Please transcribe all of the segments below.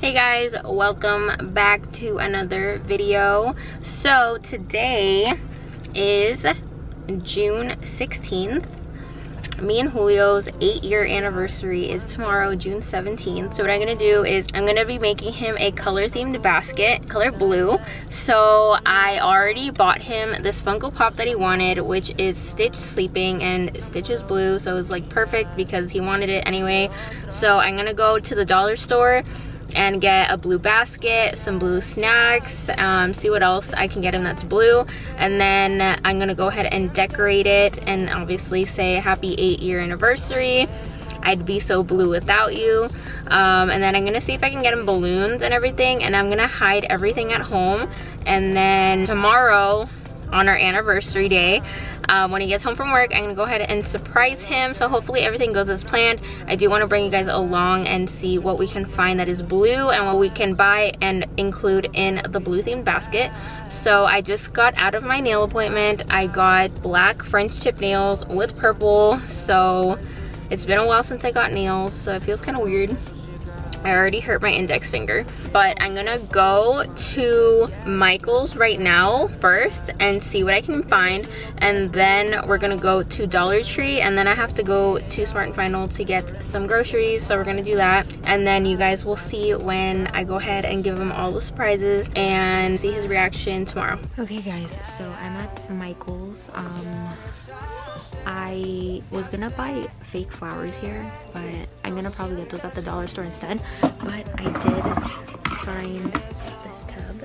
Hey guys, welcome back to another video. So today is June 16th. Me and Julio's eight year anniversary is tomorrow, June 17th. So what I'm gonna do is I'm gonna be making him a color themed basket, color blue. So I already bought him this Funko Pop that he wanted, which is Stitch sleeping and Stitch is blue. So it was like perfect because he wanted it anyway. So I'm gonna go to the dollar store and get a blue basket, some blue snacks, um, see what else I can get him that's blue. And then I'm gonna go ahead and decorate it and obviously say happy eight year anniversary. I'd be so blue without you. Um, and then I'm gonna see if I can get him balloons and everything and I'm gonna hide everything at home. And then tomorrow, on our anniversary day. Um, when he gets home from work, I'm gonna go ahead and surprise him. So hopefully everything goes as planned. I do wanna bring you guys along and see what we can find that is blue and what we can buy and include in the blue themed basket. So I just got out of my nail appointment. I got black French tip nails with purple. So it's been a while since I got nails, so it feels kind of weird. I already hurt my index finger. But I'm gonna go to Michael's right now first and see what I can find. And then we're gonna go to Dollar Tree and then I have to go to Smart and Final to get some groceries. So we're gonna do that. And then you guys will see when I go ahead and give him all the surprises and see his reaction tomorrow. Okay guys, so I'm at Michael's. Um, I was gonna buy fake flowers here, but I'm gonna probably get those at the dollar store instead. But I did find this tub,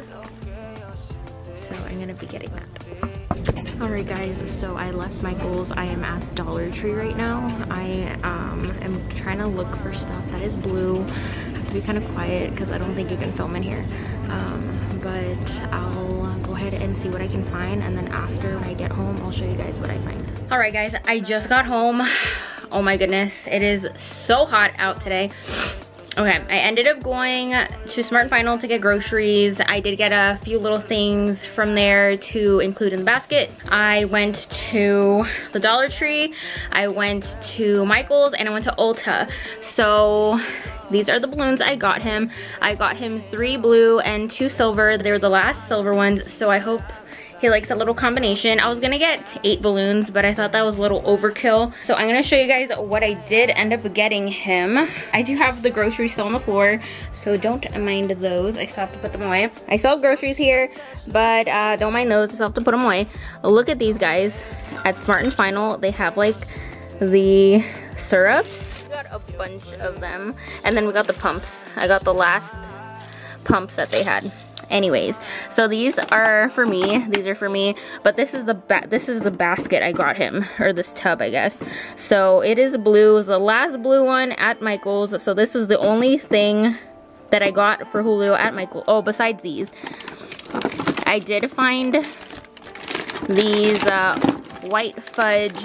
so I'm gonna be getting that. Alright guys, so I left Michael's. I am at Dollar Tree right now. I um, am trying to look for stuff that is blue. I have to be kind of quiet because I don't think you can film in here. Um, but I'll go ahead and see what I can find and then after when I get home, I'll show you guys what I find. All right guys, I just got home. Oh my goodness, it is so hot out today. Okay, I ended up going to Smart & Final to get groceries. I did get a few little things from there to include in the basket. I went to the Dollar Tree, I went to Michael's, and I went to Ulta. So these are the balloons I got him. I got him three blue and two silver. They're the last silver ones, so I hope he likes a little combination. I was gonna get eight balloons, but I thought that was a little overkill. So I'm gonna show you guys what I did end up getting him. I do have the groceries still on the floor, so don't mind those. I still have to put them away. I still have groceries here, but uh, don't mind those. I still have to put them away. Look at these guys. At Smart & Final, they have like the syrups. We got a bunch of them. And then we got the pumps. I got the last pumps that they had anyways so these are for me. These are for me. But this is the this is the basket i got him or this tub i guess. So it is blue. It was the last blue one at michael's. So this is the only thing that i got for julio at michael oh besides these. I did find these uh, white fudge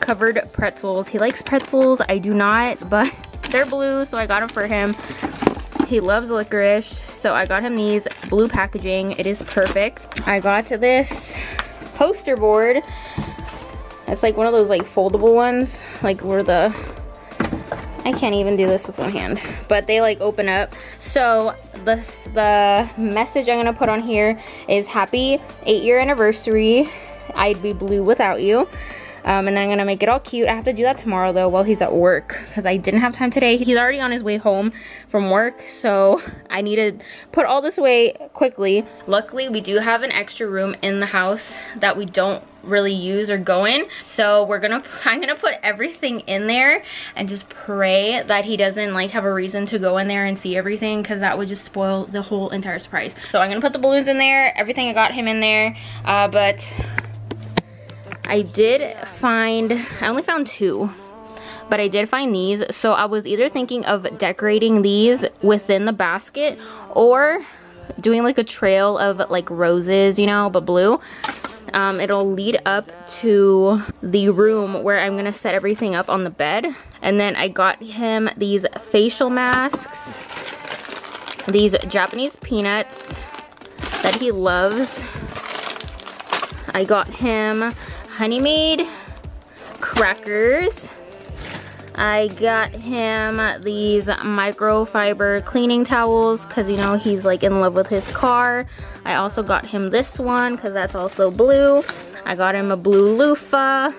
covered pretzels. He likes pretzels. I do not but they're blue so i got them for him he loves licorice so I got him these blue packaging. It is perfect. I got this poster board. It's like one of those like foldable ones, like where the, I can't even do this with one hand, but they like open up. So the, the message I'm gonna put on here is happy eight year anniversary. I'd be blue without you. Um, and I'm gonna make it all cute. I have to do that tomorrow though while he's at work because I didn't have time today. He's already on his way home from work, so I need to put all this away quickly. Luckily, we do have an extra room in the house that we don't really use or go in. So we're gonna, I'm gonna put everything in there and just pray that he doesn't like have a reason to go in there and see everything because that would just spoil the whole entire surprise. So I'm gonna put the balloons in there, everything I got him in there, uh, but I did find, I only found two, but I did find these. So I was either thinking of decorating these within the basket or doing like a trail of like roses, you know, but blue. Um, it'll lead up to the room where I'm gonna set everything up on the bed. And then I got him these facial masks, these Japanese peanuts that he loves. I got him Honey Maid crackers. I got him these microfiber cleaning towels because you know he's like in love with his car. I also got him this one because that's also blue. I got him a blue loofah.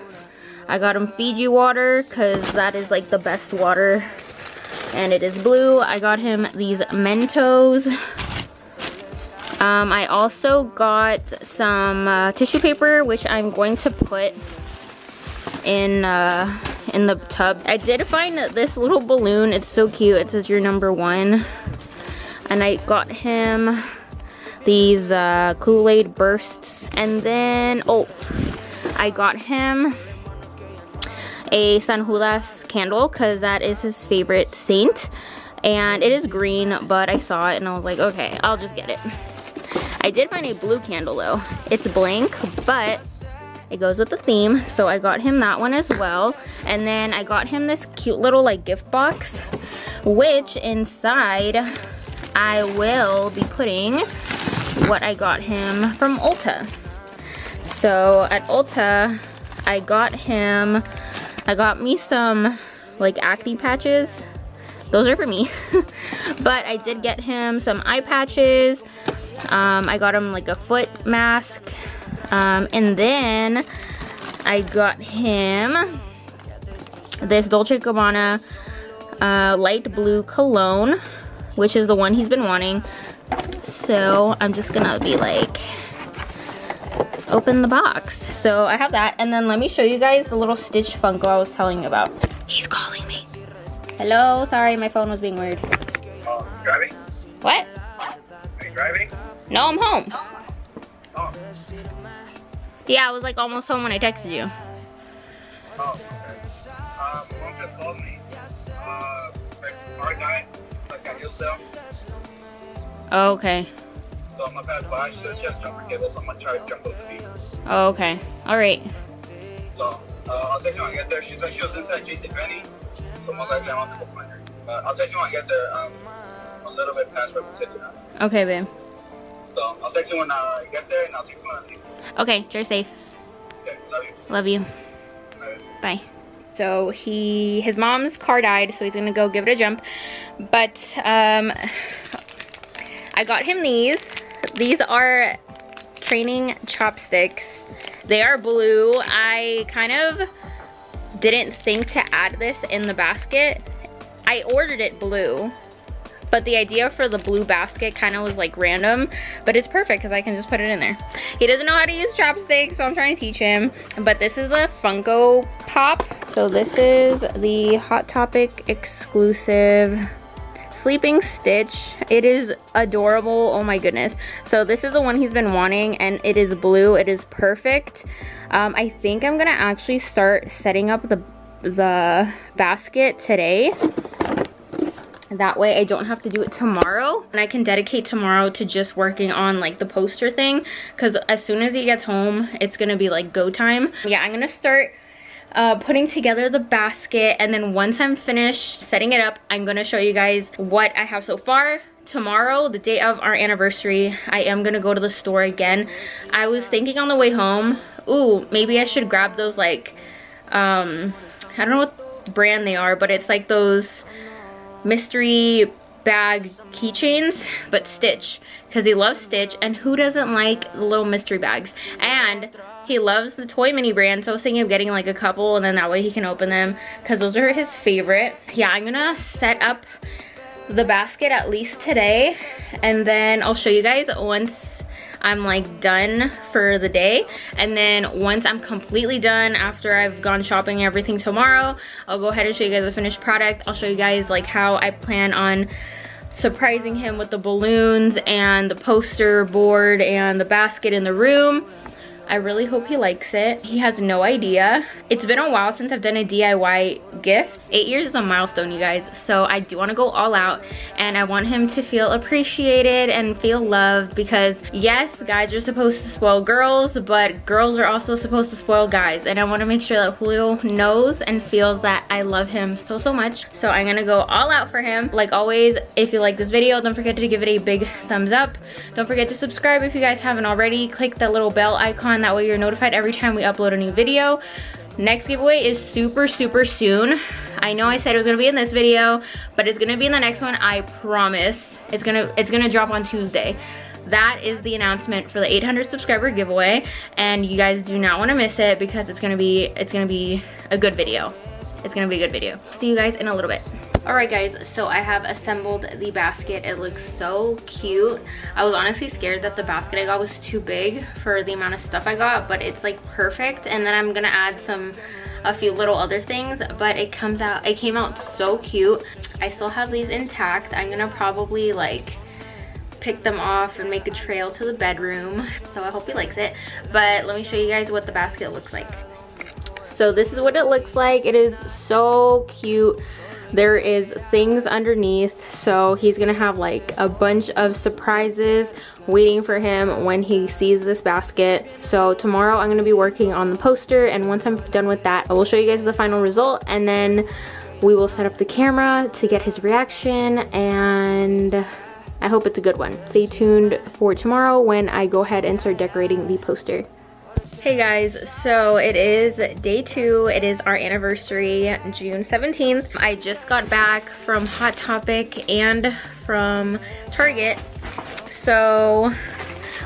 I got him Fiji water because that is like the best water and it is blue. I got him these Mentos. Um, I also got some uh, tissue paper which I'm going to put in uh, in the tub. I did find this little balloon. It's so cute. It says you're number one. And I got him these uh, Kool-Aid bursts. And then, oh, I got him a San Judas candle because that is his favorite saint. And it is green, but I saw it and I was like, okay, I'll just get it. I did find a blue candle though. It's blank, but it goes with the theme, so I got him that one as well. And then I got him this cute little like gift box, which inside I will be putting what I got him from Ulta. So at Ulta, I got him, I got me some like acne patches. Those are for me. but I did get him some eye patches. Um, I got him like a foot mask um, and then I got him this Dolce Gabbana uh, light blue cologne, which is the one he's been wanting. So I'm just gonna be like, open the box. So I have that, and then let me show you guys the little Stitch Funko I was telling you about. He's calling me. Hello, sorry, my phone was being weird. Oh, driving? What? Are you driving? No, I'm home. Oh, Yeah, I was like almost home when I texted you. oh, okay. Um, mom just called me. Uh, my car died, stuck at Hillsdale. Oh, okay. So I'm gonna pass by. She said she has jumper cable, so I'm gonna try to jump over the beat. Oh, okay. All right. So, uh, I'll text you when I get there. She said she was inside JCPenney, so most likely I'm to go find her. But I'll text you when I get there, um, a little bit past where we sit Reputation. Okay, babe. So, I'll text you when I get there, and I'll text you when I leave. Okay, you're safe. Okay, love you. Love you. Bye. Bye. So he, his mom's car died, so he's gonna go give it a jump. But um, I got him these. These are training chopsticks. They are blue. I kind of didn't think to add this in the basket. I ordered it blue, but the idea for the blue basket kind of was like random, but it's perfect because I can just put it in there. He doesn't know how to use chopsticks, so I'm trying to teach him. But this is the Funko Pop. So this is the Hot Topic exclusive Sleeping Stitch. It is adorable, oh my goodness. So this is the one he's been wanting and it is blue, it is perfect. Um, I think I'm gonna actually start setting up the, the basket today. That way I don't have to do it tomorrow. And I can dedicate tomorrow to just working on like the poster thing. Cause as soon as he gets home, it's gonna be like go time. Yeah, I'm gonna start uh, putting together the basket and then once I'm finished setting it up, I'm gonna show you guys what I have so far. Tomorrow, the day of our anniversary, I am gonna go to the store again. I was thinking on the way home, ooh, maybe I should grab those like, um, I don't know what brand they are, but it's like those mystery bag keychains, but Stitch, because he loves Stitch, and who doesn't like the little mystery bags? And he loves the Toy Mini brand, so I was thinking of getting like a couple, and then that way he can open them, because those are his favorite. Yeah, I'm gonna set up the basket at least today, and then I'll show you guys once I'm like done for the day. And then once I'm completely done after I've gone shopping and everything tomorrow, I'll go ahead and show you guys the finished product. I'll show you guys like how I plan on surprising him with the balloons and the poster board and the basket in the room. I really hope he likes it. He has no idea. It's been a while since I've done a DIY gift. Eight years is a milestone, you guys. So I do want to go all out and I want him to feel appreciated and feel loved because yes, guys are supposed to spoil girls, but girls are also supposed to spoil guys. And I want to make sure that Julio knows and feels that I love him so, so much. So I'm to go all out for him. Like always, if you like this video, don't forget to give it a big thumbs up. Don't forget to subscribe if you guys haven't already. Click that little bell icon that way you're notified every time we upload a new video. Next giveaway is super, super soon. I know I said it was gonna be in this video, but it's gonna be in the next one, I promise. It's gonna, it's gonna drop on Tuesday. That is the announcement for the 800 subscriber giveaway, and you guys do not wanna miss it because it's gonna be, it's gonna be a good video. It's gonna be a good video. See you guys in a little bit. All right guys, so I have assembled the basket. It looks so cute. I was honestly scared that the basket I got was too big for the amount of stuff I got, but it's like perfect. And then I'm gonna add some, a few little other things, but it comes out, it came out so cute. I still have these intact. I'm gonna probably like pick them off and make a trail to the bedroom. So I hope he likes it. But let me show you guys what the basket looks like. So this is what it looks like. It is so cute there is things underneath so he's gonna have like a bunch of surprises waiting for him when he sees this basket so tomorrow i'm gonna be working on the poster and once i'm done with that i will show you guys the final result and then we will set up the camera to get his reaction and I hope it's a good one. Stay tuned for tomorrow when I go ahead and start decorating the poster. Hey guys, so it is day two. It is our anniversary, June 17th. I just got back from Hot Topic and from Target. So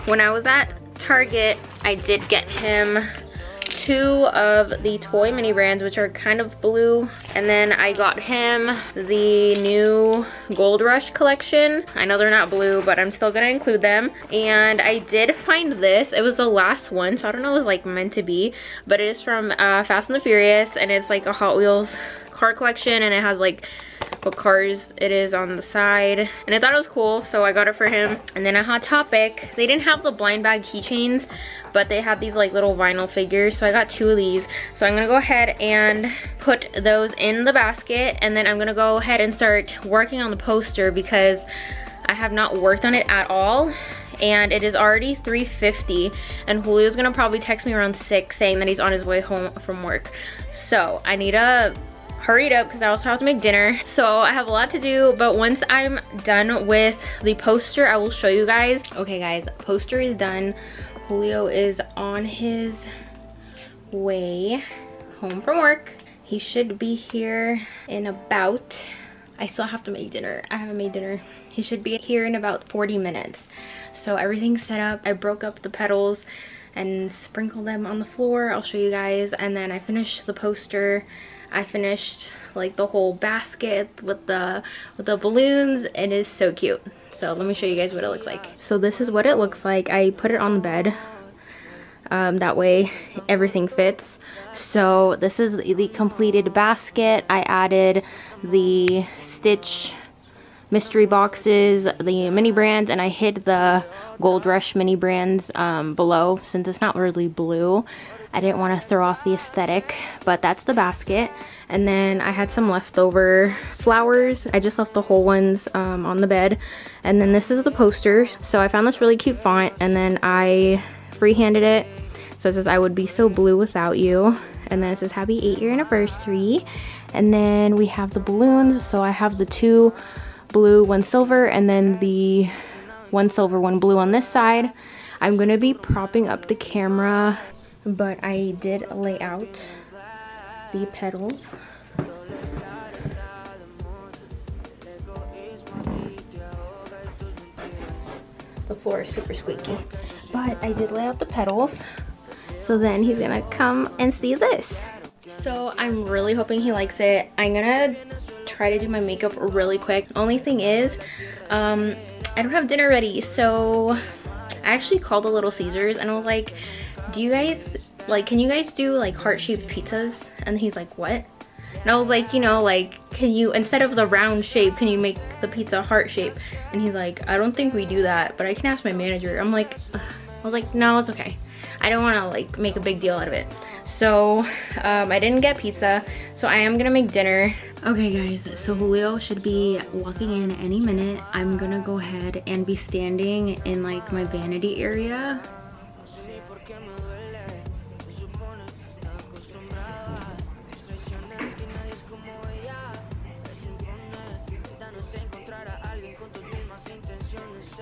when I was at Target, I did get him two of the toy mini brands which are kind of blue and then I got him the new Gold Rush collection. I know they're not blue but I'm still gonna include them and I did find this. It was the last one so I don't know it was like meant to be but it is from uh, Fast and the Furious and it's like a Hot Wheels car collection and it has like what cars it is on the side and I thought it was cool so I got it for him and then a Hot Topic they didn't have the blind bag keychains but they have these like little vinyl figures so I got two of these so I'm gonna go ahead and put those in the basket and then I'm gonna go ahead and start working on the poster because I have not worked on it at all and it is already 3.50 and Julio's gonna probably text me around 6 saying that he's on his way home from work. So I need to hurried up because I also have to make dinner. So I have a lot to do, but once I'm done with the poster, I will show you guys. Okay guys, poster is done. Julio is on his way home from work. He should be here in about, I still have to make dinner. I haven't made dinner. He should be here in about 40 minutes. So everything's set up. I broke up the petals and sprinkled them on the floor. I'll show you guys. And then I finished the poster I finished like the whole basket with the with the balloons. It is so cute. So let me show you guys what it looks like. So this is what it looks like. I put it on the bed. Um, that way everything fits. So this is the completed basket. I added the Stitch mystery boxes, the mini brands, and I hid the Gold Rush mini brands um, below since it's not really blue. I didn't want to throw off the aesthetic, but that's the basket. And then I had some leftover flowers. I just left the whole ones um, on the bed. And then this is the poster. So I found this really cute font and then I freehanded it. So it says, I would be so blue without you. And then it says, happy eight year anniversary. And then we have the balloons. So I have the two blue, one silver, and then the one silver, one blue on this side. I'm to be propping up the camera but I did lay out the petals. The floor is super squeaky but I did lay out the petals so then he's gonna come and see this. So I'm really hoping he likes it. I'm gonna try to do my makeup really quick. Only thing is um I don't have dinner ready so I actually called a Little Caesars and I was like do you guys, like, can you guys do like heart-shaped pizzas? And he's like, what? And I was like, you know, like, can you, instead of the round shape, can you make the pizza heart shape? And he's like, I don't think we do that, but I can ask my manager. I'm like, Ugh. I was like, no, it's okay. I don't want to like make a big deal out of it. So um, I didn't get pizza, so I am gonna make dinner. Okay guys, so Julio should be walking in any minute. I'm gonna go ahead and be standing in like my vanity area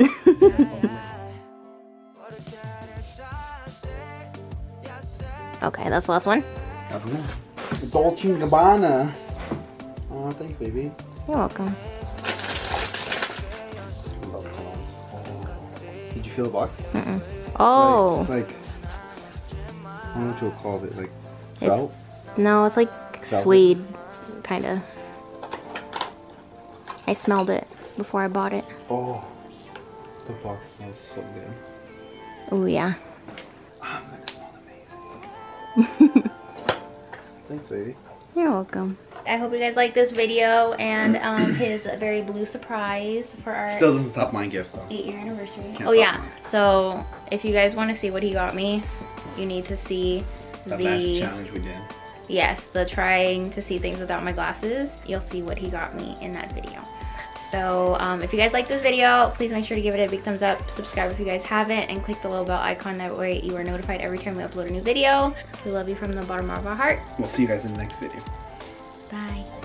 okay, that's the last one. Dolce & Gabbana. Oh, thanks, baby. You're welcome. Oh. Did you feel the box? Mm-mm. Oh, It's like, oh. it's like I don't know what you'll call it. Like felt. no, it's like Velvet? suede, kind of. I smelled it before I bought it. Oh, the box smells so good. Oh, yeah. I'm gonna smell amazing. Thanks, baby. You're welcome. I hope you guys like this video and um, his very blue surprise for our Still doesn't stop my gift though. eight year anniversary. Can't oh yeah. mine. So if you guys want to see what he got me, you need to see The, the last challenge we did. yes, the trying to see things without my glasses. You'll see what he got me in that video. So um, if you guys like this video, please make sure to give it a big thumbs up, subscribe if you guys haven't, and click the little bell icon. That way you are notified every time we upload a new video. We love you from the bottom of our heart. We'll see you guys in the next video. Bye.